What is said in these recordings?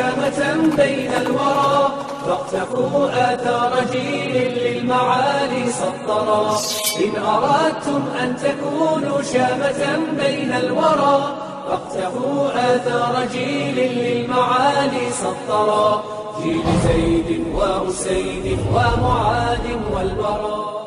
شامة بين الورى فاقتفوا آثار جيل للمعالي سطرا. إن أردتم أن تكونوا شامة بين الورى فاقتفوا آثار جيل للمعالي سطرا. جيل زيد وأسيد ومعاذ والبراء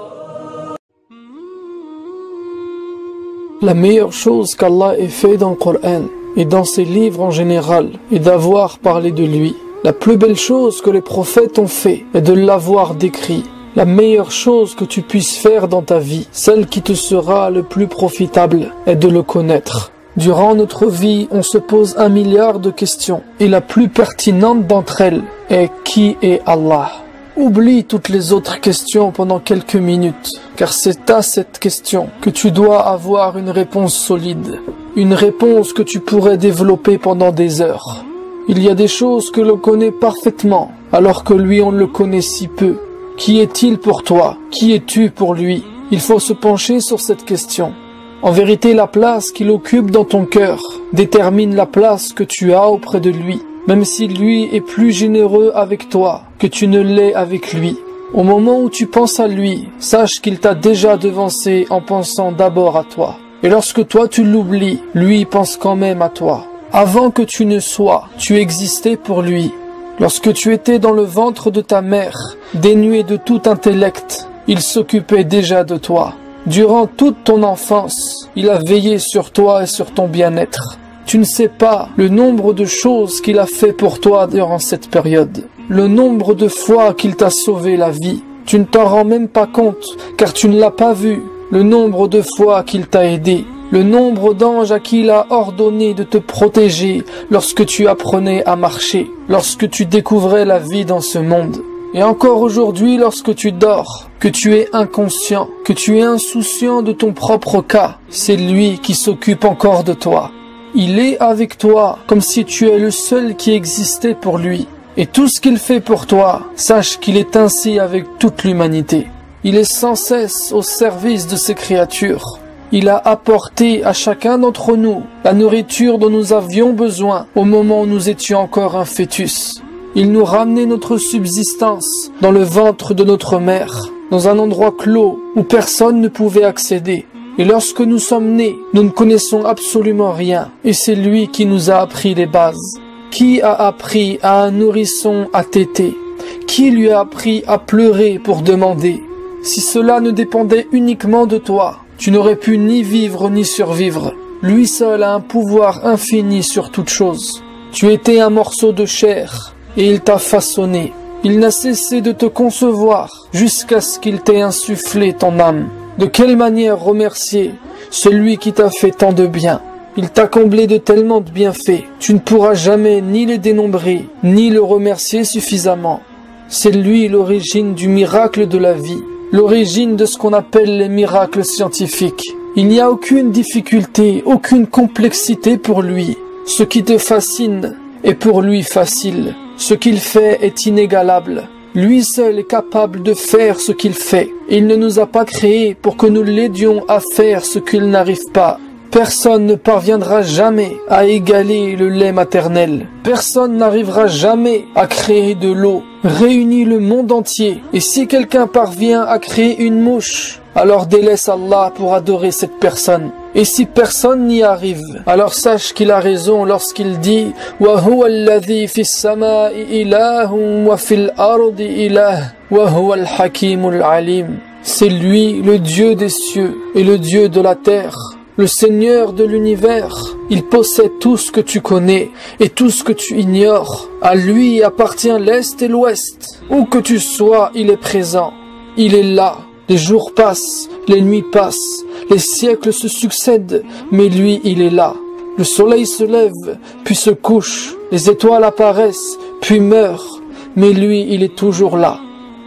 La meilleure chose qu'Allah ait fait dans le Coran et dans ses livres en général est d'avoir parlé de lui. La plus belle chose que les prophètes ont fait est de l'avoir décrit. La meilleure chose que tu puisses faire dans ta vie, celle qui te sera le plus profitable, est de le connaître. Durant notre vie, on se pose un milliard de questions et la plus pertinente d'entre elles est qui est Allah? Oublie toutes les autres questions pendant quelques minutes, car c'est à cette question que tu dois avoir une réponse solide, une réponse que tu pourrais développer pendant des heures. Il y a des choses que l'on connaît parfaitement, alors que lui on le connaît si peu. Qui est-il pour toi? Qui es-tu pour lui? Il faut se pencher sur cette question. En vérité, la place qu'il occupe dans ton cœur détermine la place que tu as auprès de lui même si lui est plus généreux avec toi que tu ne l'es avec lui. Au moment où tu penses à lui, sache qu'il t'a déjà devancé en pensant d'abord à toi. Et lorsque toi tu l'oublies, lui pense quand même à toi. Avant que tu ne sois, tu existais pour lui. Lorsque tu étais dans le ventre de ta mère, dénué de tout intellect, il s'occupait déjà de toi. Durant toute ton enfance, il a veillé sur toi et sur ton bien-être. Tu ne sais pas le nombre de choses qu'il a fait pour toi durant cette période, le nombre de fois qu'il t'a sauvé la vie. Tu ne t'en rends même pas compte, car tu ne l'as pas vu, le nombre de fois qu'il t'a aidé, le nombre d'anges à qui il a ordonné de te protéger lorsque tu apprenais à marcher, lorsque tu découvrais la vie dans ce monde. Et encore aujourd'hui, lorsque tu dors, que tu es inconscient, que tu es insouciant de ton propre cas, c'est lui qui s'occupe encore de toi. Il est avec toi comme si tu es le seul qui existait pour lui. Et tout ce qu'il fait pour toi, sache qu'il est ainsi avec toute l'humanité. Il est sans cesse au service de ses créatures. Il a apporté à chacun d'entre nous la nourriture dont nous avions besoin au moment où nous étions encore un fœtus. Il nous ramenait notre subsistance dans le ventre de notre mère, dans un endroit clos où personne ne pouvait accéder. Et lorsque nous sommes nés, nous ne connaissons absolument rien. Et c'est lui qui nous a appris les bases. Qui a appris à un nourrisson à téter? Qui lui a appris à pleurer pour demander? Si cela ne dépendait uniquement de toi, tu n'aurais pu ni vivre ni survivre. Lui seul a un pouvoir infini sur toute chose. Tu étais un morceau de chair, et il t'a façonné. Il n'a cessé de te concevoir jusqu'à ce qu'il t'ait insufflé ton âme. De quelle manière remercier celui qui t'a fait tant de bien? Il t'a comblé de tellement de bienfaits, tu ne pourras jamais ni les dénombrer, ni le remercier suffisamment. C'est lui l'origine du miracle de la vie, l'origine de ce qu'on appelle les miracles scientifiques. Il n'y a aucune difficulté, aucune complexité pour lui. Ce qui te fascine est pour lui facile. Ce qu'il fait est inégalable. Lui seul est capable de faire ce qu'il fait. Il ne nous a pas créés pour que nous l'aidions à faire ce qu'il n'arrive pas. Personne ne parviendra jamais à égaler le lait maternel. Personne n'arrivera jamais à créer de l'eau. Réunis le monde entier. Et si quelqu'un parvient à créer une mouche, alors délaisse Allah pour adorer cette personne. Et si personne n'y arrive, alors sache qu'il a raison lorsqu'il dit وَهُوَ الَّذِي فِي السَّمَاءِ إِلَهٌ وَفِي الْأَرْضِ إِلَهٌ وَهُوَ الْحَكِيمُ الْعَلِيمُ C'est lui, le Dieu des cieux et le Dieu de la terre, le Seigneur de l'univers. Il possède tout ce que tu connais et tout ce que tu ignores. À lui appartient l'Est et l'Ouest. Où que tu sois, il est présent. Il est là. Les jours passent, les nuits passent, les siècles se succèdent, mais lui, il est là. Le soleil se lève, puis se couche, les étoiles apparaissent, puis meurent, mais lui, il est toujours là.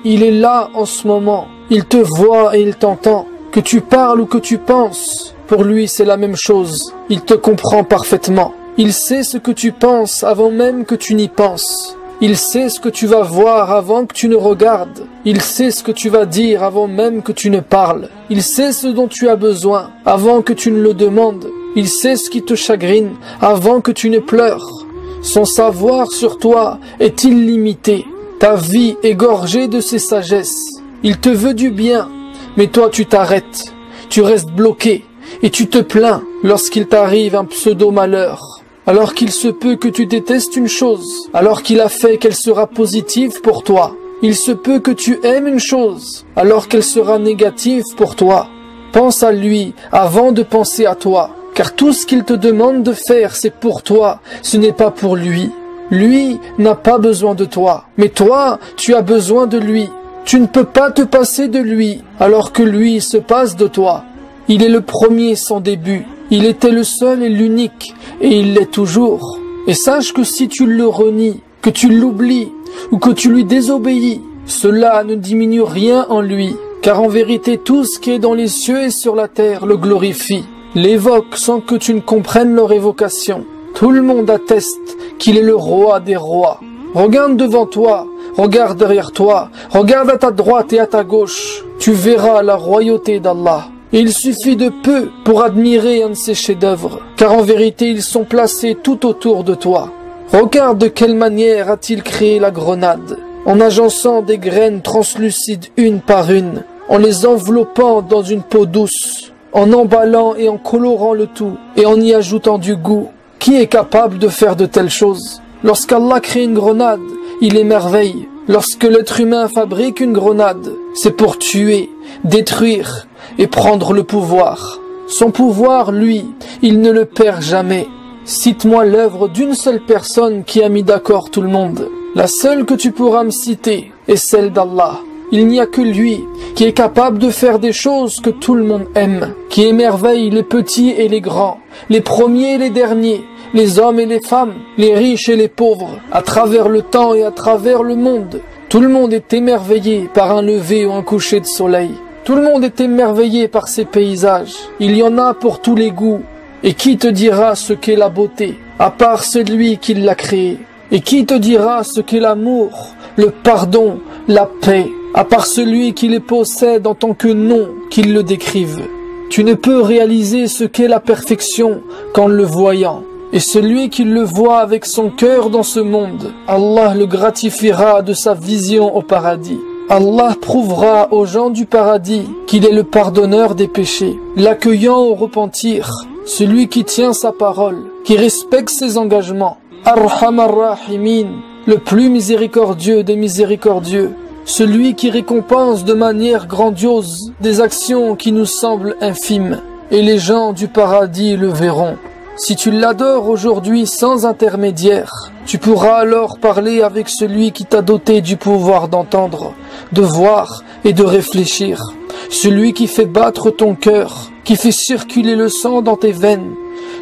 Il est là en ce moment, il te voit et il t'entend. Que tu parles ou que tu penses, pour lui c'est la même chose. Il te comprend parfaitement. Il sait ce que tu penses avant même que tu n'y penses. Il sait ce que tu vas voir avant que tu ne regardes. Il sait ce que tu vas dire avant même que tu ne parles. Il sait ce dont tu as besoin avant que tu ne le demandes. Il sait ce qui te chagrine avant que tu ne pleures. Son savoir sur toi est illimité. Ta vie est gorgée de ses sagesses. Il te veut du bien, mais toi tu t'arrêtes. Tu restes bloqué et tu te plains lorsqu'il t'arrive un pseudo-malheur. Alors qu'il se peut que tu détestes une chose, alors qu'il a fait qu'elle sera positive pour toi. Il se peut que tu aimes une chose, alors qu'elle sera négative pour toi. Pense à lui avant de penser à toi, car tout ce qu'il te demande de faire, c'est pour toi, ce n'est pas pour lui. Lui n'a pas besoin de toi, mais toi, tu as besoin de lui. Tu ne peux pas te passer de lui, alors que lui se passe de toi. Il est le premier sans début, il était le seul et l'unique, et il l'est toujours. Et sache que si tu le renies, que tu l'oublies, ou que tu lui désobéis, cela ne diminue rien en lui, car en vérité tout ce qui est dans les cieux et sur la terre le glorifie, l'évoque sans que tu ne comprennes leur évocation. Tout le monde atteste qu'il est le roi des rois. Regarde devant toi, regarde derrière toi, regarde à ta droite et à ta gauche, tu verras la royauté d'Allah. Il suffit de peu pour admirer un de ses chefs-d'œuvre, car en vérité ils sont placés tout autour de toi. Regarde de quelle manière a-t-il créé la grenade, en agençant des graines translucides une par une, en les enveloppant dans une peau douce, en emballant et en colorant le tout, et en y ajoutant du goût. Qui est capable de faire de telles choses? Lorsqu'Allah crée une grenade, il émerveille. Lorsque l'être humain fabrique une grenade, c'est pour tuer, détruire et prendre le pouvoir. Son pouvoir, lui, il ne le perd jamais. Cite-moi l'œuvre d'une seule personne qui a mis d'accord tout le monde. La seule que tu pourras me citer est celle d'Allah. Il n'y a que lui qui est capable de faire des choses que tout le monde aime, qui émerveille les petits et les grands, les premiers et les derniers, les hommes et les femmes, les riches et les pauvres, à travers le temps et à travers le monde. Tout le monde est émerveillé par un lever ou un coucher de soleil. Tout le monde est émerveillé par ces paysages. Il y en a pour tous les goûts. Et qui te dira ce qu'est la beauté, à part celui qui l'a créé? Et qui te dira ce qu'est l'amour, le pardon, la paix, à part celui qui les possède en tant que nom qu'il le décrive? Tu ne peux réaliser ce qu'est la perfection qu'en le voyant. Et celui qui le voit avec son cœur dans ce monde, Allah le gratifiera de sa vision au paradis. Allah prouvera aux gens du paradis qu'il est le pardonneur des péchés, l'accueillant au repentir, celui qui tient sa parole, qui respecte ses engagements. Arhamar Rahimin, le plus miséricordieux des miséricordieux, celui qui récompense de manière grandiose des actions qui nous semblent infimes, et les gens du paradis le verront. Si tu l'adores aujourd'hui sans intermédiaire, tu pourras alors parler avec celui qui t'a doté du pouvoir d'entendre, de voir et de réfléchir, celui qui fait battre ton cœur, qui fait circuler le sang dans tes veines.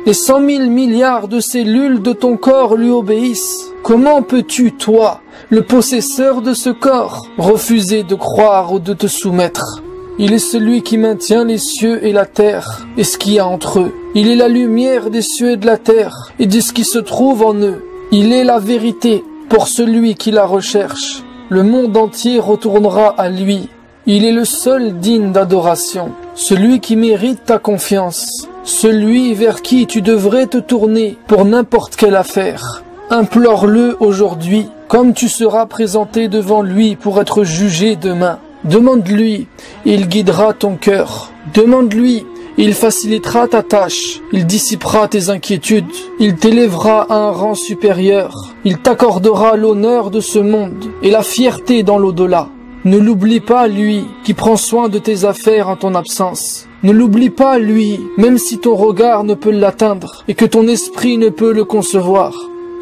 Les cent mille milliards de cellules de ton corps lui obéissent. Comment peux-tu, toi, le possesseur de ce corps, refuser de croire ou de te soumettre? Il est celui qui maintient les cieux et la terre et ce qu'il y a entre eux. Il est la lumière des cieux et de la terre et de ce qui se trouve en eux. Il est la vérité pour celui qui la recherche. Le monde entier retournera à lui. Il est le seul digne d'adoration, celui qui mérite ta confiance, celui vers qui tu devrais te tourner pour n'importe quelle affaire. Implore-le aujourd'hui, comme tu seras présenté devant lui pour être jugé demain. Demande-lui, il guidera ton cœur. Demande-lui, il facilitera ta tâche, il dissipera tes inquiétudes, il t'élèvera à un rang supérieur, il t'accordera l'honneur de ce monde et la fierté dans l'au-delà. Ne l'oublie pas, lui, qui prend soin de tes affaires en ton absence. Ne l'oublie pas, lui, même si ton regard ne peut l'atteindre et que ton esprit ne peut le concevoir.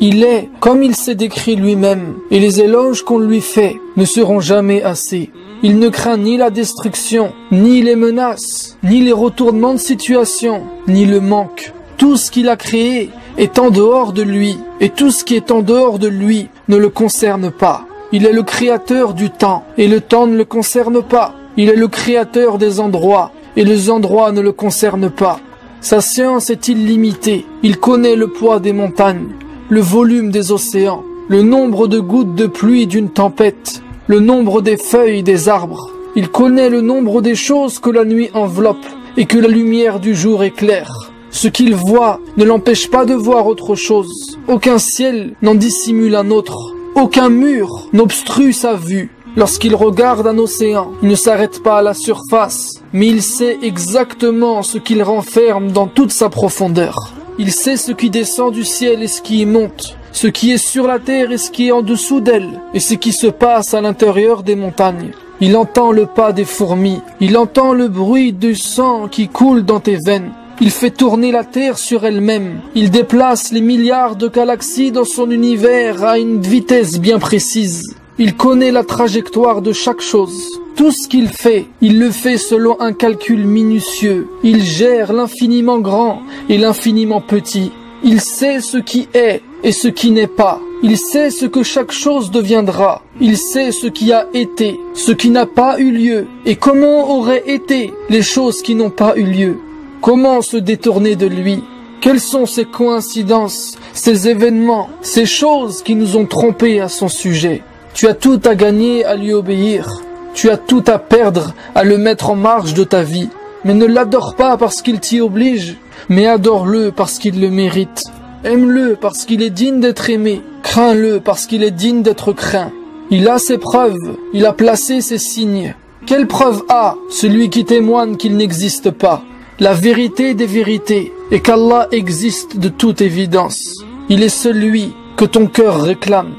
Il est comme il s'est décrit lui-même, et les éloges qu'on lui fait ne seront jamais assez. Il ne craint ni la destruction, ni les menaces, ni les retournements de situation, ni le manque. Tout ce qu'il a créé est en dehors de lui, et tout ce qui est en dehors de lui ne le concerne pas. Il est le créateur du temps, et le temps ne le concerne pas. Il est le créateur des endroits, et les endroits ne le concernent pas. Sa science est illimitée. Il connaît le poids des montagnes, le volume des océans, le nombre de gouttes de pluie d'une tempête, le nombre des feuilles des arbres. Il connaît le nombre des choses que la nuit enveloppe et que la lumière du jour éclaire. Ce qu'il voit ne l'empêche pas de voir autre chose. Aucun ciel n'en dissimule un autre. Aucun mur n'obstrue sa vue. Lorsqu'il regarde un océan, il ne s'arrête pas à la surface, mais il sait exactement ce qu'il renferme dans toute sa profondeur. Il sait ce qui descend du ciel et ce qui monte, ce qui est sur la terre et ce qui est en dessous d'elle, et ce qui se passe à l'intérieur des montagnes. Il entend le pas des fourmis, il entend le bruit du sang qui coule dans tes veines. Il fait tourner la Terre sur elle-même. Il déplace les milliards de galaxies dans son univers à une vitesse bien précise. Il connaît la trajectoire de chaque chose. Tout ce qu'il fait, il le fait selon un calcul minutieux. Il gère l'infiniment grand et l'infiniment petit. Il sait ce qui est et ce qui n'est pas. Il sait ce que chaque chose deviendra. Il sait ce qui a été, ce qui n'a pas eu lieu, et comment auraient été les choses qui n'ont pas eu lieu. Comment se détourner de lui? Quelles sont ces coïncidences, ces événements, ces choses qui nous ont trompés à son sujet? Tu as tout à gagner à lui obéir. Tu as tout à perdre à le mettre en marge de ta vie. Mais ne l'adore pas parce qu'il t'y oblige, mais adore-le parce qu'il le mérite. Aime-le parce qu'il est digne d'être aimé. Crains-le parce qu'il est digne d'être craint. Il a ses preuves, il a placé ses signes. Quelle preuve a celui qui témoigne qu'il n'existe pas? La vérité des vérités et qu'Allah existe de toute évidence. Il est celui que ton cœur réclame.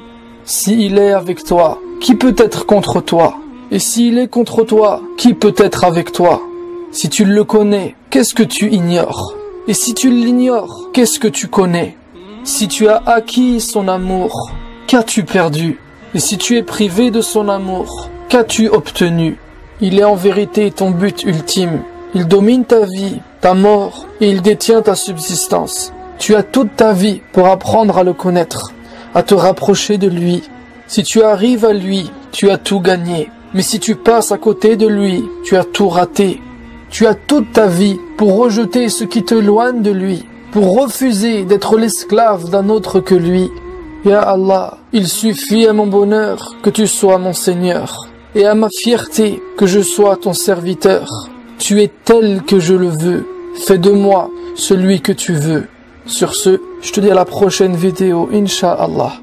S'il est avec toi, qui peut être contre toi? Et s'il est contre toi, qui peut être avec toi? Si tu le connais, qu'est-ce que tu ignores? Et si tu l'ignores, qu'est-ce que tu connais? Si tu as acquis son amour, qu'as-tu perdu? Et si tu es privé de son amour, qu'as-tu obtenu? Il est en vérité ton but ultime. Il domine ta vie, ta mort, et il détient ta subsistance. Tu as toute ta vie pour apprendre à le connaître à te rapprocher de lui. Si tu arrives à lui, tu as tout gagné. Mais si tu passes à côté de lui, tu as tout raté. Tu as toute ta vie pour rejeter ce qui te loigne de lui, pour refuser d'être l'esclave d'un autre que lui. Ya Allah, il suffit à mon bonheur que tu sois mon Seigneur, et à ma fierté que je sois ton serviteur. Tu es tel que je le veux. Fais de moi celui que tu veux. Sur ce, je te dis à la prochaine vidéo, Inch'Allah.